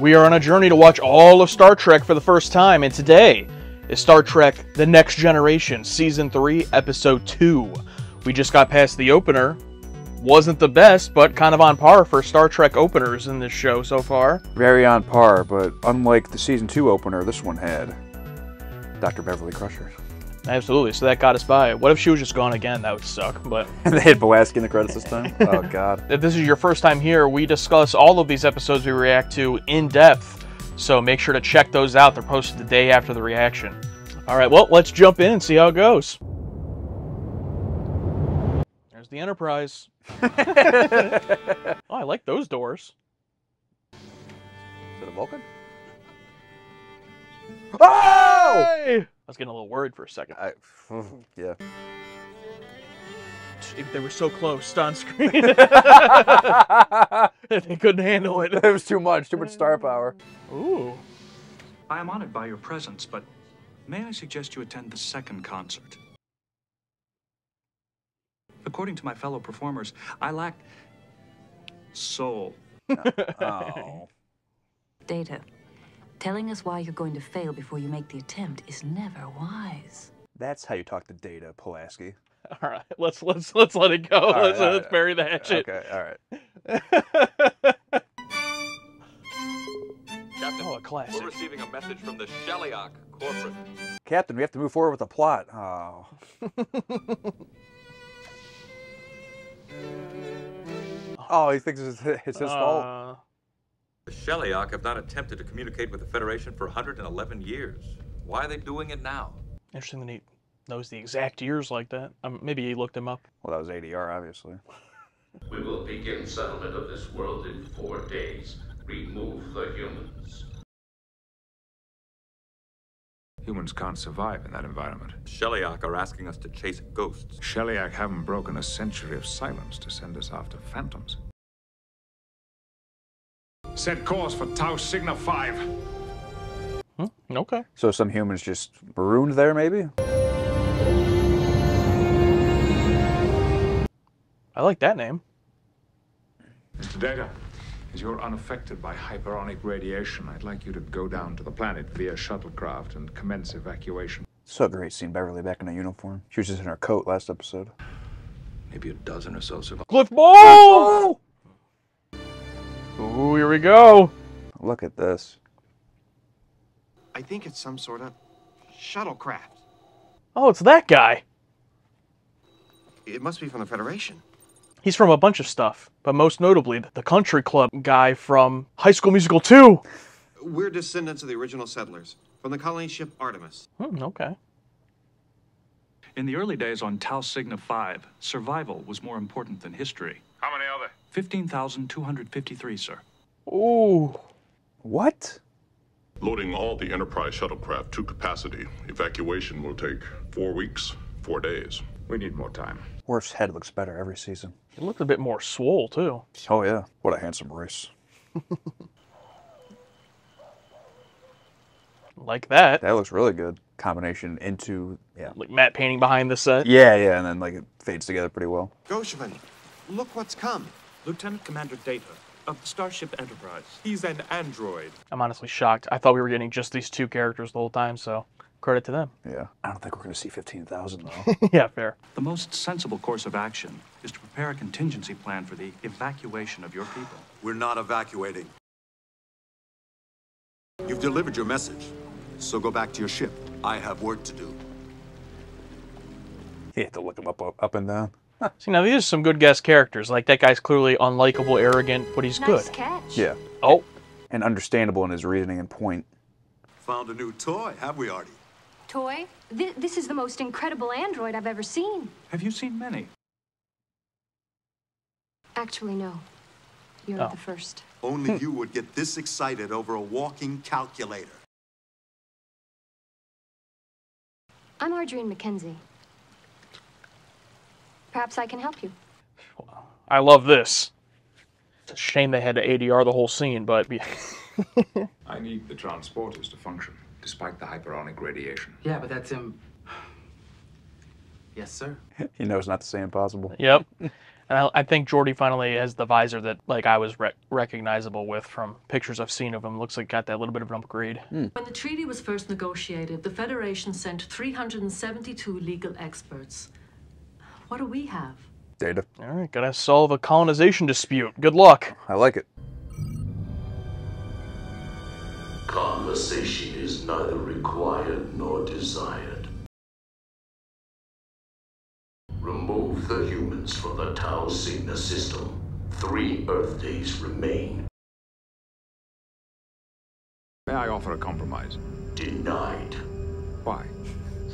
We are on a journey to watch all of Star Trek for the first time, and today is Star Trek The Next Generation, Season 3, Episode 2. We just got past the opener. Wasn't the best, but kind of on par for Star Trek openers in this show so far. Very on par, but unlike the season two opener, this one had Dr. Beverly Crusher. Absolutely, so that got us by. What if she was just gone again? That would suck, but they had Boaski in the credits this time. Oh God. if this is your first time here, we discuss all of these episodes we react to in depth. So make sure to check those out. They're posted the day after the reaction. All right, well, let's jump in and see how it goes. There's the Enterprise. oh, I like those doors. Is it a Vulcan? Oh! Hey! I was getting a little worried for a second. I, yeah. If they were so close on screen, they couldn't handle it. it was too much. Too much star power. Ooh. I am honored by your presence, but may I suggest you attend the second concert? According to my fellow performers, I lack soul. Oh. Data. Telling us why you're going to fail before you make the attempt is never wise. That's how you talk to Data, Pulaski. All right, let's let's let's let it go. right, let's all let's right. bury the hatchet. Okay, all right. Captain, Oh, a classic. we're receiving a message from the Sheliak corporate. Captain, we have to move forward with the plot. Oh. oh, he thinks it's, it's his fault. Uh, The Sheliak have not attempted to communicate with the Federation for 111 years. Why are they doing it now? interesting that he knows the exact years like that. Um, maybe he looked him up. Well, that was ADR, obviously. We will begin settlement of this world in four days. Remove the humans. Humans can't survive in that environment. Sheliak are asking us to chase ghosts. Sheliak haven't broken a century of silence to send us after phantoms. Set course for Tau Cygna 5. Hmm? Okay. So some humans just marooned there, maybe? I like that name. Mr. Data, as you're unaffected by hyperonic radiation, I'd like you to go down to the planet via shuttlecraft and commence evacuation. So great seeing Beverly back in a uniform. She was just in her coat last episode. Maybe a dozen or so survive. Cliff Ball! Ooh, here we go. Look at this. I think it's some sort of shuttlecraft. Oh, it's that guy. It must be from the Federation. He's from a bunch of stuff, but most notably the country club guy from High School Musical 2. We're descendants of the original settlers from the colony ship Artemis. Hmm, okay. In the early days on Tau Cygna 5, survival was more important than history. How many are there? 15,253, sir. Ooh. What? Loading all the Enterprise shuttlecraft to capacity. Evacuation will take four weeks, four days. We need more time. Worf's head looks better every season. He looked a bit more swole, too. Oh, yeah. What a handsome race. Like that. That looks really good. Combination into, yeah. Like matte painting behind the set. Yeah, yeah, and then like it fades together pretty well. Gosheven, look what's come. Lieutenant Commander Data of the Starship Enterprise. He's an android. I'm honestly shocked. I thought we were getting just these two characters the whole time, so credit to them. Yeah. I don't think we're going to see 15,000 though. yeah, fair. The most sensible course of action is to prepare a contingency plan for the evacuation of your people. We're not evacuating. You've delivered your message, so go back to your ship. I have work to do. you have to look him up, up, up and down. See, now these are some good guest characters. Like, that guy's clearly unlikable, arrogant, but he's good. catch. Yeah. Oh, And understandable in his reasoning and point. Found a new toy, have we, Artie? Toy, Th- this is the most incredible android I've ever seen. Have you seen many? Actually, no. You're Oh. the first. Only hmm. you would get this excited over a walking calculator. I'm Ard'rian McKenzie. Perhaps I can help you. I love this. It's a shame they had to ADR the whole scene, but I need the transporters to function, despite the hyperonic radiation. Yeah, but that's him. Yes, sir. He knows not to say impossible. Yep. And I, I think Geordi finally has the visor that like I was rec- recognizable with from pictures I've seen of him. Looks like got that little bit of an upgrade. Hmm. When the treaty was first negotiated, the Federation sent 372 legal experts. What do we have? Data. All right, gotta solve a colonization dispute. Good luck. I like it. Conversation is neither required nor desired. Remove the humans from the Tau Cygna system. Three Earth days remain. May I offer a compromise? Denied. Why?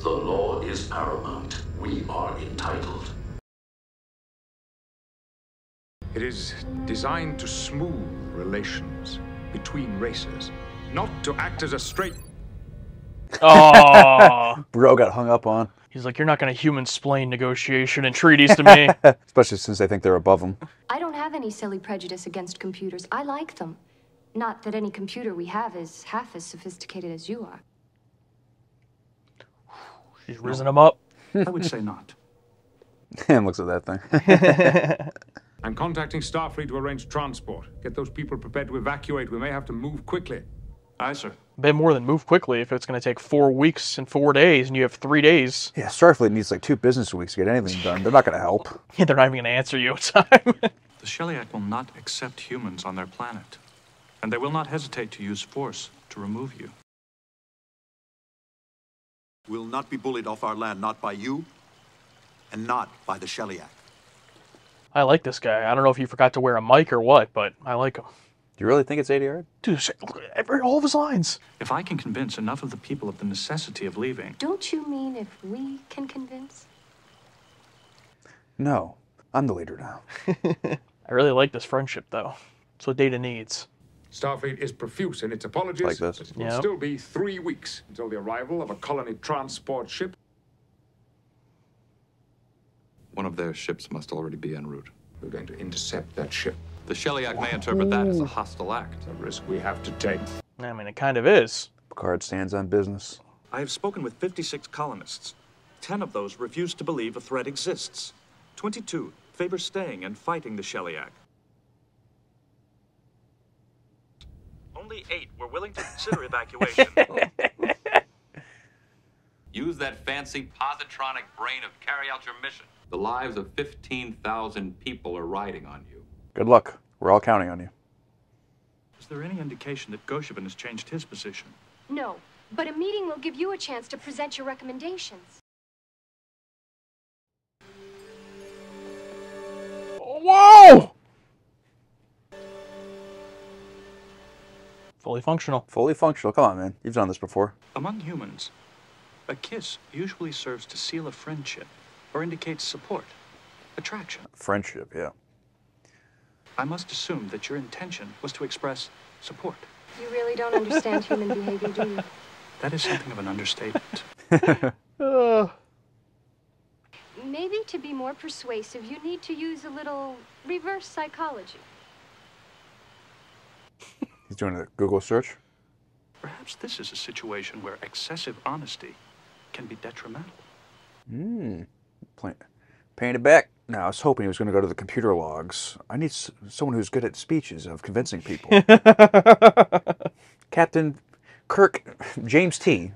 The law is paramount. We are entitled. It is designed to smooth relations between races, not to act as a straight. Oh, Bro got hung up on. he's like, you're not gonna human splain negotiation and treaties to me. Especially since they think they're above them. I don't have any silly prejudice against computers. I like them. Not that any computer we have is half as sophisticated as you are. She's risen him up. I would say not. and looks at that thing. I'm contacting Starfleet to arrange transport. Get those people prepared to evacuate. We may have to move quickly. Aye, sir. A bit more than move quickly if it's gonna take four weeks and four days, and you have three days. Yeah, Starfleet needs like two business weeks to get anything done. They're not going to help. Yeah, they're not even gonna answer you in time. The Sheliak will not accept humans on their planet, and they will not hesitate to use force to remove you. We'll not be bullied off our land, not by you, and not by the Sheliak. I like this guy. I don't know if he forgot to wear a mic or what, but I like him. Do you really think it's ADR? Dude, look at every, all of his lines. If I can convince enough of the people of the necessity of leaving, Don't you mean if we can convince? No. I'm the leader now. I really like this friendship, though. It's what Data needs. Starfleet is profuse in its apologies. Like this. but It will Yep. still be three weeks until the arrival of a colony transport ship. One of their ships must already be en route. We're going to intercept that ship. The Sheliak may interpret that as a hostile act. A risk we have to take. I mean, it kind of is. Picard stands on business. I have spoken with 56 colonists. Ten of those refuse to believe a threat exists. 22 favor staying and fighting the Sheliak. Only eight were willing to consider evacuation. Use that fancy positronic brain of carry out your mission. The lives of 15,000 people are riding on you. Good luck. We're all counting on you. Is there any indication that Gosheven has changed his position? No, but a meeting will give you a chance to present your recommendations. Whoa! Fully functional. Fully functional. Come on, man. You've done this before. Among humans, a kiss usually serves to seal a friendship or indicates support, attraction. Friendship, yeah. I must assume that your intention was to express support. You really don't understand human behavior, do you? That is something of an understatement. Uh, Maybe to be more persuasive, you need to use a little reverse psychology. He's doing a Google search. Perhaps this is a situation where excessive honesty can be detrimental. Hmm. Play, paying it back. Now, I was hoping he was going to go to the computer logs. I need s- someone who's good at speeches of convincing people. Captain Kirk James T.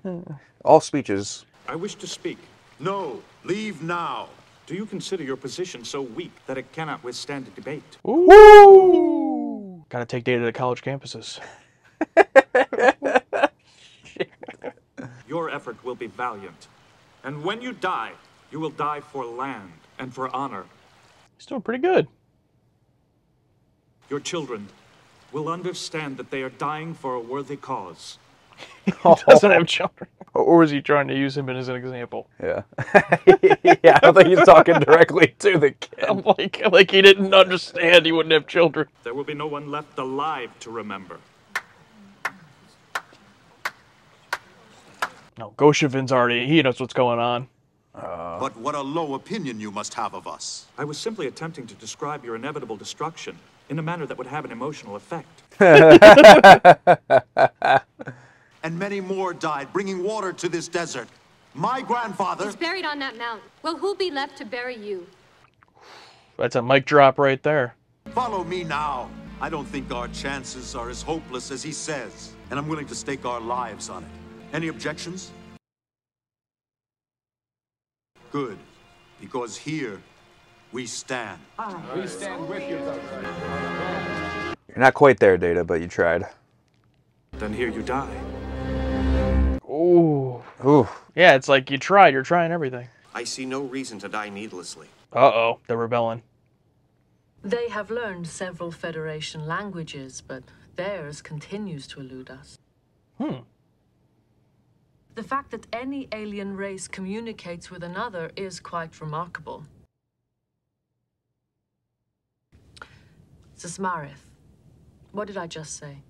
All speeches. I wish to speak. No, leave now. Do you consider your position so weak that it cannot withstand a debate? Woo! Gotta take data to college campuses. Your effort will be valiant. And when you die, you will die for land and for honor. He's doing pretty good. Your children will understand that they are dying for a worthy cause. He doesn't have children. Or was he trying to use him as an example? Yeah. yeah, I don't think he's talking directly to the kid. I'm like, like he didn't understand he wouldn't have children. There will be no one left alive to remember. No, Gosheven's already, he knows what's going on. Uh. But what a low opinion you must have of us. I was simply attempting to describe your inevitable destruction in a manner that would have an emotional effect. And many more died, bringing water to this desert. My grandfather. He's buried on that mountain. Well, who'll be left to bury you? That's a mic drop right there. Follow me now. I don't think our chances are as hopeless as he says, and I'm willing to stake our lives on it. Any objections? Good, because here we stand. Ah. We stand with you, You're not quite there, Data, but you tried. Then here you die. Ooh. Ooh. Yeah, it's like you tried. You're trying everything. I see no reason to die needlessly. Uh oh, they're rebelling. They have learned several Federation languages, but theirs continues to elude us. Hmm. The fact that any alien race communicates with another is quite remarkable. Zismarith, what did I just say?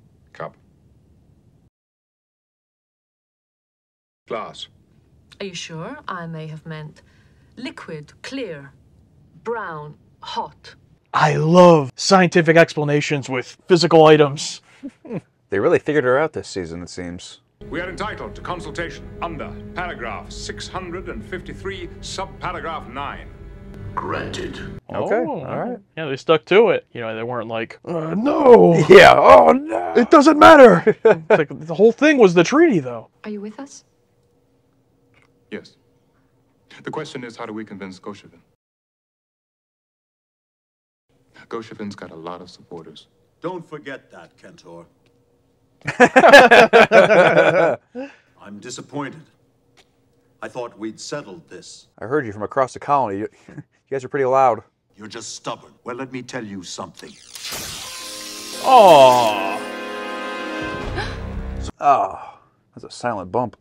Glass. Are you sure? I may have meant liquid, clear, brown, hot. I love scientific explanations with physical items. They really figured her out this season, it seems. We are entitled to consultation under paragraph 653, subparagraph 9. Granted. Okay, Oh, all right. Yeah, they stuck to it. You know, they weren't like, uh, no. Yeah, oh no. It doesn't matter. it's like the whole thing was the treaty, though. Are you with us? Yes. The question is, how do we convince Gosheven? Gosheven's got a lot of supporters. Don't forget that, Kentor. I'm disappointed. I thought we'd settled this. I heard you from across the colony. You, you guys are pretty loud. You're just stubborn. Well, let me tell you something. Oh. Oh, that's a silent bump.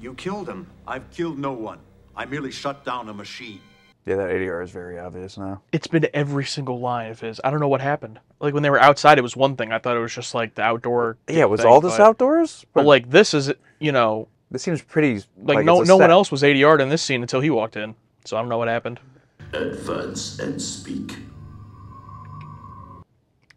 You killed him. I've killed no one. I merely shut down a machine. Yeah, that ADR is very obvious now. It's been every single line of his. I don't know what happened. Like when they were outside, it was one thing. I thought it was just like the outdoor. Yeah, it was thing, all this but- outdoors? But like this is, you know, This seems pretty. like, like no no one else was ADR'd in this scene until he walked in. So I don't know what happened. Advance and speak.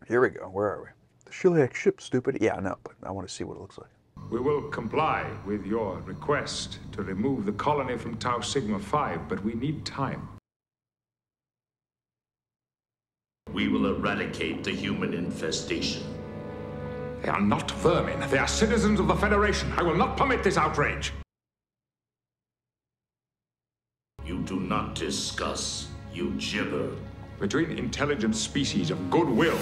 Here we go. Where are we? The Sheliak ship, stupid. Yeah, I know, but I want to see what it looks like. We will comply with your request to remove the colony from Tau Cygna 5, but we need time. We will eradicate the human infestation. They are not vermin. They are citizens of the Federation. I will not permit this outrage. You do not discuss. You gibber. Between intelligent species of goodwill.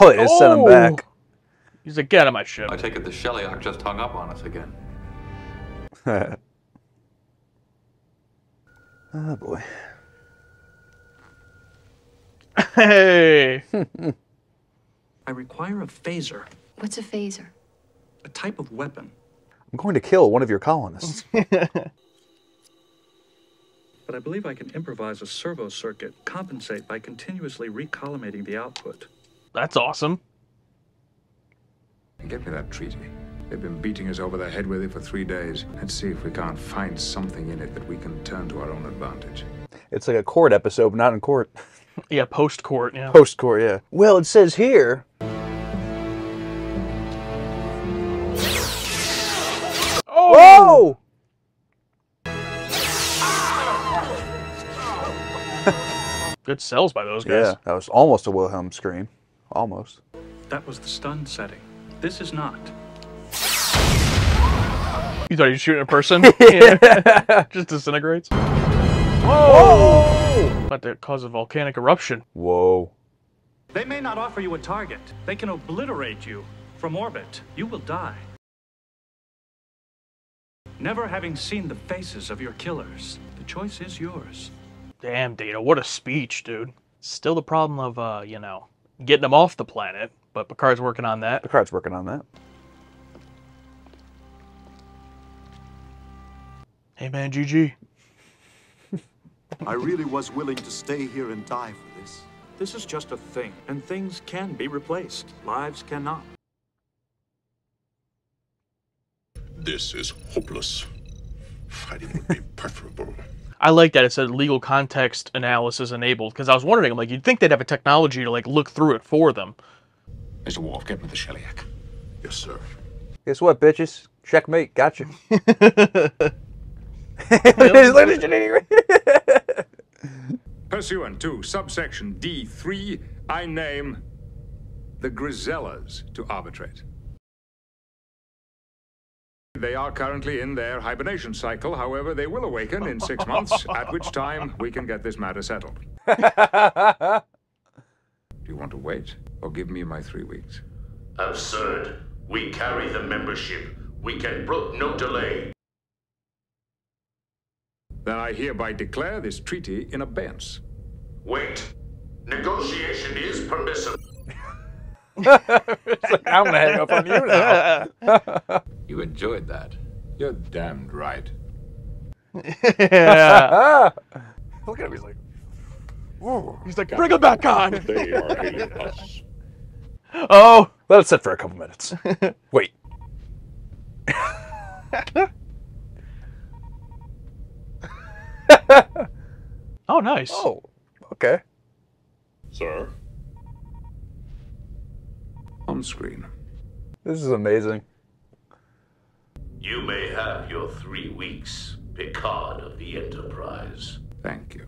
Oh, they just sent him back. He's like, get out of my ship. I take it the Sheliak just hung up on us again. oh boy. Hey. I require a phaser, What's a phaser? a type of weapon. I'm going to kill one of your colonists. But I believe I can improvise a servo circuit, compensate by continuously recollimating the output. That's awesome. Get me that treaty. They've been beating us over the head with it for three days. Let's see if we can't find something in it that we can turn to our own advantage. it's like a court episode, but not in court. Yeah, post court. Yeah. Post court, yeah. Well, it says here. Oh! Good sells by those guys. Yeah, that was almost a Wilhelm scream. Almost. That was the stun setting. This is not. You thought you were shooting a person? Just disintegrates. Whoa! About to cause a volcanic eruption. Whoa. They may not offer you a target. They can obliterate you from orbit. You will die. Never having seen the faces of your killers, the choice is yours. Damn, Data, what a speech, dude. Still the problem of, uh, you know, getting them off the planet, but Picard's working on that. Picard's working on that. Hey, man, GG. I really was willing to stay here and die for this. This is just a thing, and things can be replaced. Lives cannot. This is hopeless. Fighting would be preferable. I like that it said legal context analysis enabled because I was wondering, I'm like, you'd think they'd have a technology to like look through it for them. Mr. Worf, get me the Sheliak. Yes, sir. Guess what, bitches? Checkmate. Gotcha. Ladies and gentlemen. Pursuant to subsection D3, I name the Grizzelas to arbitrate. They are currently in their hibernation cycle. However, they will awaken in six months, at which time we can get this matter settled. Do you want to wait or give me my three weeks? Absurd. We carry the membership. We can brook no delay. Then I hereby declare this treaty in abeyance. Wait. Negotiation is permissible. I'm gonna hang up on you now. You enjoyed that. You're damned right. yeah. Look at him. He's like, He's like, bring him back on. They are hailing us. Oh. let it sit for a couple minutes. Wait. Oh, nice. Oh, okay. Sir? On screen. This is amazing. You may have your three weeks, Picard of the Enterprise. Thank you.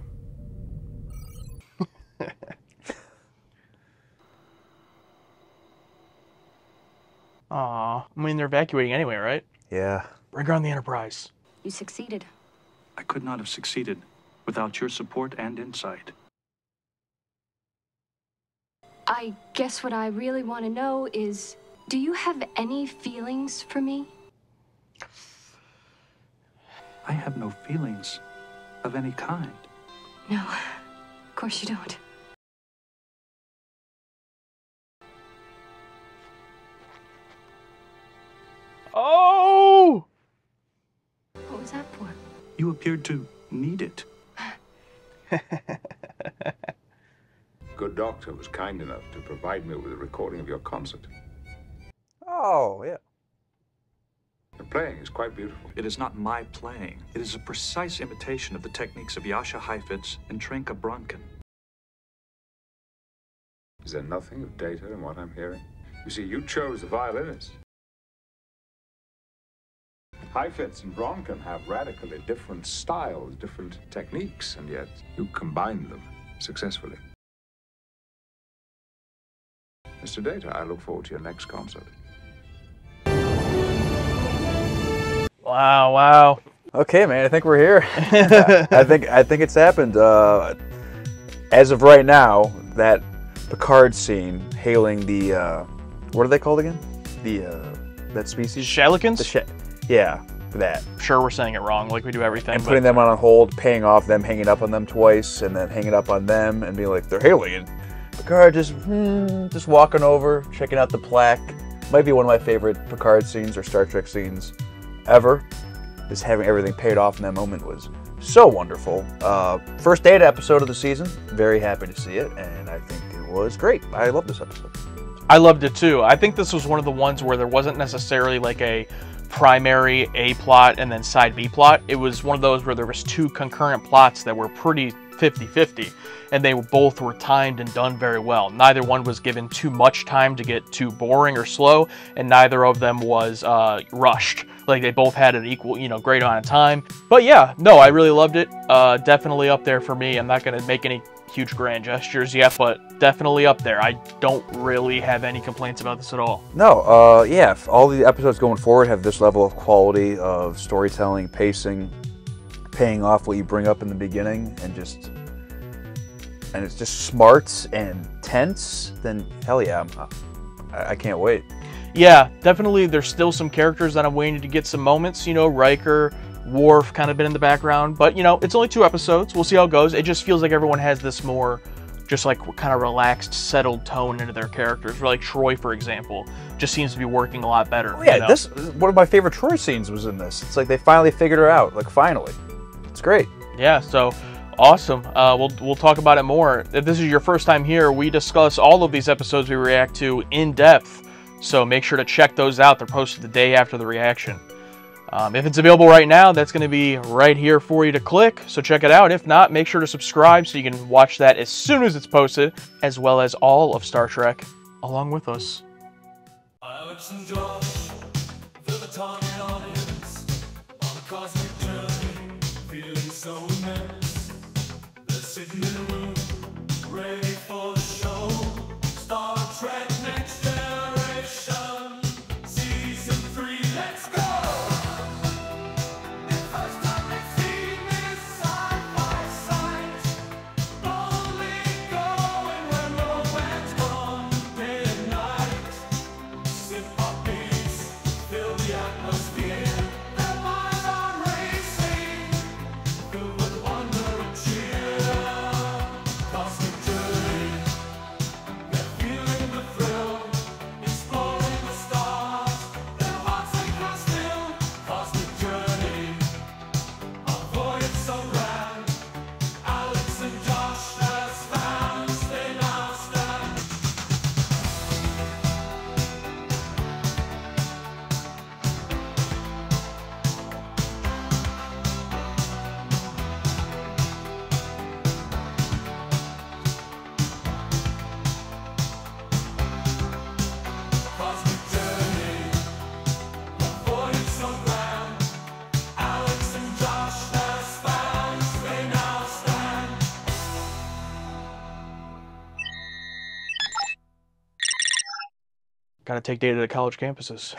Aw. I mean, they're evacuating anyway, right? Yeah. Bring her on the Enterprise. You succeeded. I could not have succeeded without your support and insight. I guess what I really want to know is do you have any feelings for me? I have no feelings of any kind. No, of course you don't. Appeared to need it. Good doctor was kind enough to provide me with a recording of your concert. Oh, yeah. Your playing is quite beautiful. It is not my playing. It is a precise imitation of the techniques of Jascha Heifetz and Trenka Bronken. Is there nothing of data in what I'm hearing? You see, you chose the violinist. Heifetz and Bronken have radically different styles, different techniques, and yet you combine them successfully. Mr. Data, I look forward to your next concert. Wow, wow. Okay, man. I think we're here. I think I think it's happened. Uh, as of right now, that Picard scene hailing the uh, what are they called again? The uh, that species? Shalikins? The sh- yeah, that. Sure, we're saying it wrong, like we do everything. And but- putting them on hold, paying off them, hanging up on them twice, and then hanging up on them, and being like, they're hailing. Picard just hmm, just walking over, checking out the plaque. Might be one of my favorite Picard scenes or Star Trek scenes ever. Just having everything paid off in that moment was so wonderful. Uh, first data episode of the season. Very happy to see it, and I think it was great. I love this episode. I loved it too. I think this was one of the ones where there wasn't necessarily like a primary A plot and then side B plot. It was one of those where there was two concurrent plots that were pretty 50-50 and they both were timed and done very well. Neither one was given too much time to get too boring or slow and neither of them was uh, rushed. Like they both had an equal, you know, great amount of time. But yeah, no, I really loved it. Uh, definitely up there for me. I'm not going to make any huge grand gestures yet, but definitely up there. I don't really have any complaints about this at all. No, uh, yeah, if all the episodes going forward have this level of quality of storytelling, pacing, paying off what you bring up in the beginning, and just and it's just smart and tense, then hell yeah, I, I can't wait. Yeah, definitely. There's still some characters that I'm waiting to get some moments. You know, Riker, Worf, kind of been in the background, but you know, it's only two episodes. We'll see how it goes. It just feels like everyone has this more, just like kind of relaxed, settled tone into their characters. Like Troi, for example, just seems to be working a lot better. Oh, yeah, you know? this one of my favorite Troi scenes was in this. It's like they finally figured her out. Like finally, it's great. Yeah, so awesome. Uh, we'll we'll talk about it more. If this is your first time here, we discuss all of these episodes we react to in depth. So make sure to check those out. They're posted the day after the reaction. Um, if it's available right now, that's going to be right here for you to click. So check it out. If not, make sure to subscribe so you can watch that as soon as it's posted, as well as all of Star Trek along with us. Take data to college campuses.